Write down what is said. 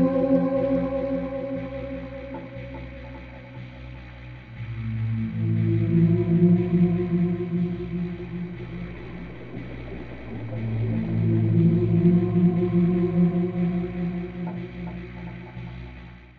Música